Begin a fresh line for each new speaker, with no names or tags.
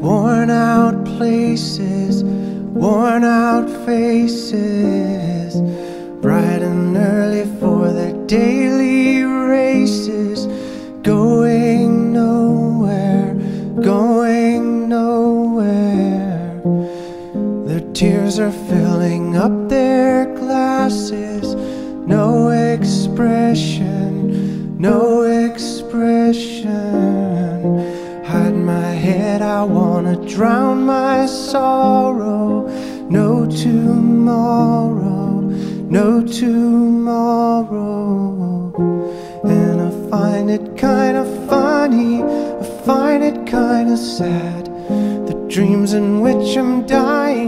worn out places, worn out faces, bright and early for their daily races, Tears are filling up their glasses, no expression, no expression. Hide my head, I wanna drown my sorrow. No tomorrow, no tomorrow. And I find it kinda funny, I find it kinda sad. The dreams in which I'm dying